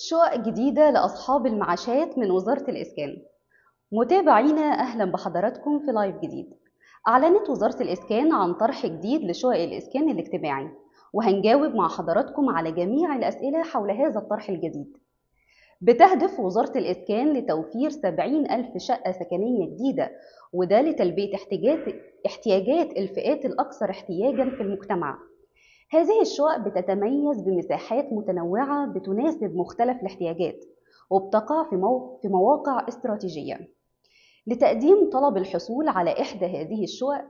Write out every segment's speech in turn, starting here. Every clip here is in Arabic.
شقق جديدة لأصحاب المعاشات من وزارة الإسكان. متابعينا أهلا بحضراتكم في لايف جديد. أعلنت وزارة الإسكان عن طرح جديد لشقق الإسكان الاجتماعي. وهنجاوب مع حضراتكم على جميع الأسئلة حول هذا الطرح الجديد. بتهدف وزارة الإسكان لتوفير 70 ألف شقة سكنية جديدة وده لتلبية احتياجات الفئات الأكثر احتياجا في المجتمع. هذه الشقق بتتميز بمساحات متنوعة بتناسب مختلف الاحتياجات وبتقع في, مو... في مواقع استراتيجية. لتقديم طلب الحصول على إحدى هذه الشقق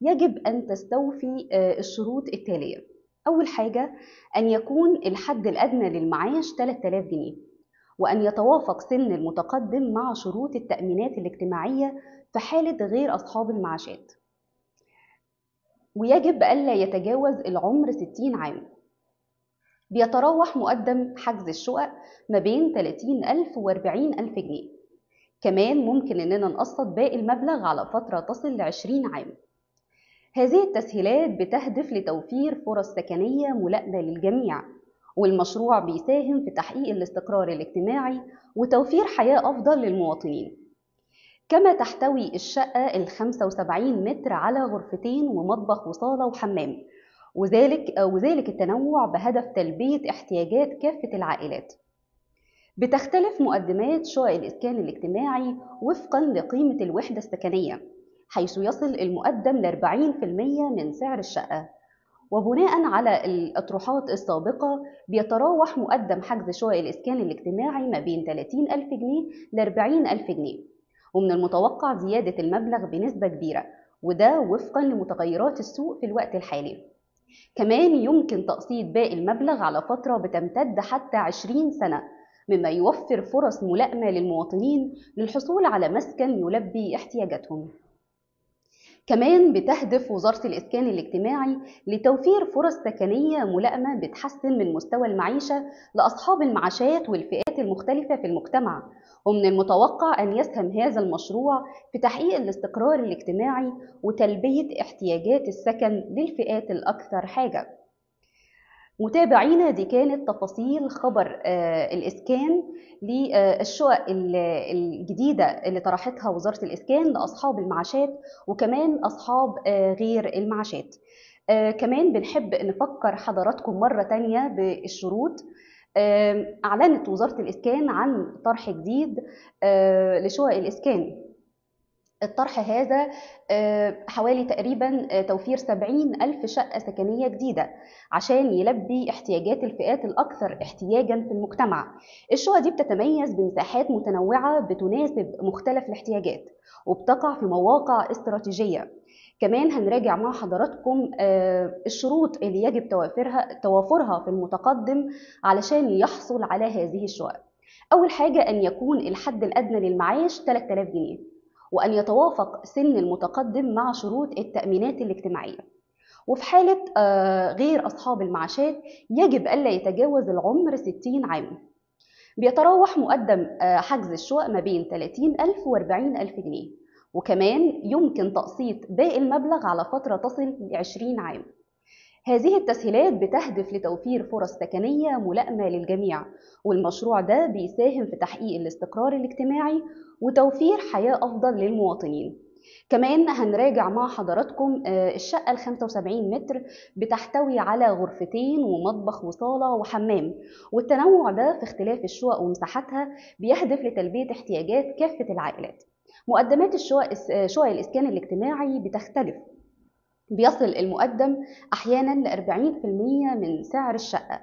يجب أن تستوفي الشروط التالية. أول حاجة أن يكون الحد الأدنى للمعاش 3000 جنيه وأن يتوافق سن المتقدم مع شروط التأمينات الاجتماعية في حالة غير أصحاب المعاشات. ويجب ألا يتجاوز العمر 60 عام. بيتراوح مقدم حجز الشقق ما بين 30 ألف و 40 ألف جنيه. كمان ممكن إننا نقسط باقي المبلغ على فترة تصل ل 20 عام. هذه التسهيلات بتهدف لتوفير فرص سكنية ملائمة للجميع والمشروع بيساهم في تحقيق الاستقرار الاجتماعي وتوفير حياة أفضل للمواطنين. كما تحتوي الشقة ال 75 متر على غرفتين ومطبخ وصالة وحمام. وذلك وذلك التنوع بهدف تلبية احتياجات كافة العائلات. بتختلف مقدمات شقق الإسكان الاجتماعي وفقا لقيمة الوحدة السكنية حيث يصل المقدم ل 40% من سعر الشقة. وبناء على الأطروحات السابقة بيتراوح مقدم حجز شقق الإسكان الاجتماعي ما بين 30 ألف جنيه ل 40 ألف جنيه. ومن المتوقع زيادة المبلغ بنسبة كبيرة وده وفقا لمتغيرات السوق في الوقت الحالي. كمان يمكن تقسيط باقي المبلغ على فترة بتمتد حتى 20 سنة مما يوفر فرص ملائمة للمواطنين للحصول على مسكن يلبي احتياجاتهم. كمان بتهدف وزارة الإسكان الاجتماعي لتوفير فرص سكنية ملائمة بتحسن من مستوى المعيشة لأصحاب المعاشات والفئات المختلفة في المجتمع. ومن المتوقع أن يسهم هذا المشروع في تحقيق الاستقرار الاجتماعي وتلبية احتياجات السكن للفئات الأكثر حاجة. متابعينا دي كانت تفاصيل خبر الإسكان للشقق الجديدة اللي طرحتها وزارة الإسكان لأصحاب المعاشات وكمان أصحاب غير المعاشات. كمان بنحب نفكر حضراتكم مرة تانية بالشروط. أعلنت وزارة الإسكان عن طرح جديد لشقق الإسكان. الطرح هذا حوالي تقريبا توفير 70 ألف شقة سكنية جديدة عشان يلبي احتياجات الفئات الأكثر احتياجا في المجتمع. الشقق دي بتتميز بمساحات متنوعة بتناسب مختلف الاحتياجات وبتقع في مواقع استراتيجية. كمان هنراجع مع حضراتكم الشروط اللي يجب توافرها توافرها في المتقدم علشان يحصل على هذه الشقق. أول حاجة أن يكون الحد الأدنى للمعاش 3000 جنيه. وأن يتوافق سن المتقدم مع شروط التأمينات الاجتماعية. وفي حالة غير أصحاب المعاشات يجب ألا يتجاوز العمر 60 عام. بيتراوح مقدم حجز الشقق ما بين 30 ألف و 40 ألف جنيه. وكمان يمكن تقسيط باقي المبلغ على فترة تصل ل 20 عام. هذه التسهيلات بتهدف لتوفير فرص سكنية ملائمة للجميع والمشروع ده بيساهم في تحقيق الاستقرار الاجتماعي وتوفير حياة أفضل للمواطنين. كمان هنراجع مع حضراتكم الشقة ال 75 متر بتحتوي على غرفتين ومطبخ وصالة وحمام والتنوع ده في اختلاف الشقق ومساحتها بيهدف لتلبية احتياجات كافة العائلات. مقدمات الشقق شقق الإسكان الاجتماعي بتختلف. بيصل المقدم أحيانا ل 40% من سعر الشقة.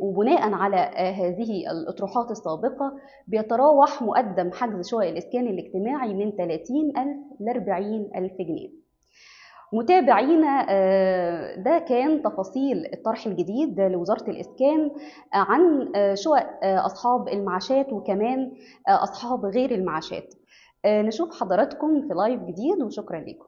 وبناء على هذه الأطروحات السابقة بيتراوح مقدم حجز شقق الإسكان الاجتماعي من 30 ألف ل 40 ألف جنيه. متابعينا ده كان تفاصيل الطرح الجديد لوزارة الإسكان عن شقق أصحاب المعاشات وكمان أصحاب غير المعاشات. نشوف حضراتكم في لايف جديد وشكرا لكم.